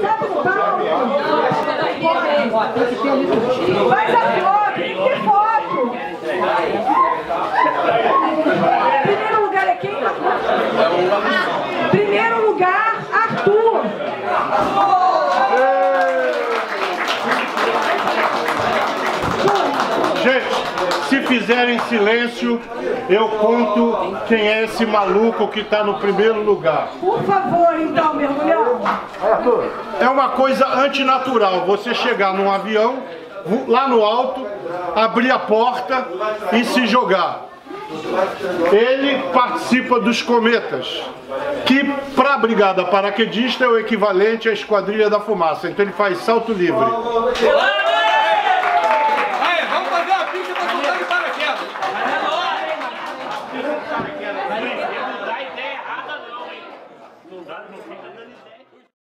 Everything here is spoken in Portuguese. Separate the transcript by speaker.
Speaker 1: sabe o? Faz a foto, que ter foto. Primeiro lugar é quem? Primeiro lugar, Arthur.
Speaker 2: Gente, se fizerem silêncio, eu conto quem é esse maluco que está no primeiro lugar.
Speaker 1: Por favor, então, mergulhão.
Speaker 2: É uma coisa antinatural você chegar num avião, lá no alto, abrir a porta e se jogar. Ele participa dos cometas, que para a brigada paraquedista é o equivalente à esquadrilha da fumaça. Então ele faz salto livre.
Speaker 3: Não dá ideia errada não, hein? Não dá, não fica dando ideia.